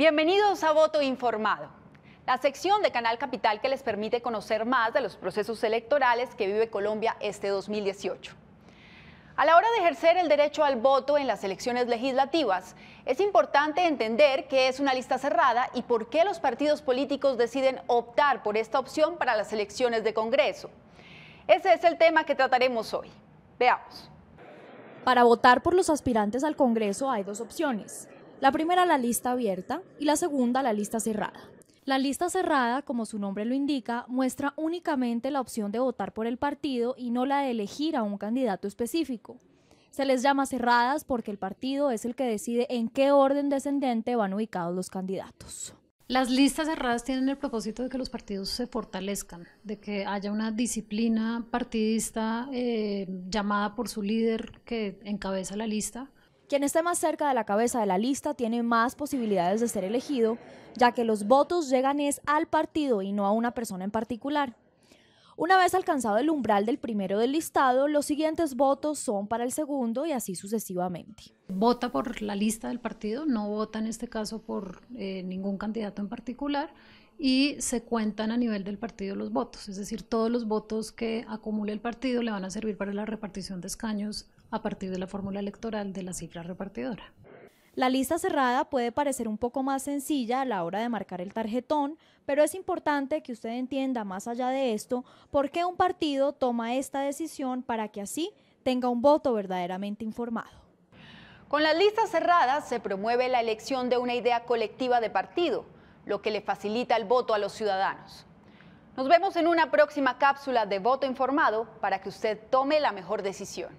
Bienvenidos a Voto Informado, la sección de Canal Capital que les permite conocer más de los procesos electorales que vive Colombia este 2018. A la hora de ejercer el derecho al voto en las elecciones legislativas, es importante entender qué es una lista cerrada y por qué los partidos políticos deciden optar por esta opción para las elecciones de Congreso. Ese es el tema que trataremos hoy. Veamos. Para votar por los aspirantes al Congreso hay dos opciones. La primera la lista abierta y la segunda la lista cerrada. La lista cerrada, como su nombre lo indica, muestra únicamente la opción de votar por el partido y no la de elegir a un candidato específico. Se les llama cerradas porque el partido es el que decide en qué orden descendente van ubicados los candidatos. Las listas cerradas tienen el propósito de que los partidos se fortalezcan, de que haya una disciplina partidista eh, llamada por su líder que encabeza la lista quien esté más cerca de la cabeza de la lista tiene más posibilidades de ser elegido, ya que los votos llegan es al partido y no a una persona en particular. Una vez alcanzado el umbral del primero del listado, los siguientes votos son para el segundo y así sucesivamente. Vota por la lista del partido, no vota en este caso por eh, ningún candidato en particular y se cuentan a nivel del partido los votos, es decir, todos los votos que acumule el partido le van a servir para la repartición de escaños a partir de la fórmula electoral de la cifra repartidora. La lista cerrada puede parecer un poco más sencilla a la hora de marcar el tarjetón, pero es importante que usted entienda más allá de esto por qué un partido toma esta decisión para que así tenga un voto verdaderamente informado. Con las listas cerradas se promueve la elección de una idea colectiva de partido lo que le facilita el voto a los ciudadanos. Nos vemos en una próxima cápsula de voto informado para que usted tome la mejor decisión.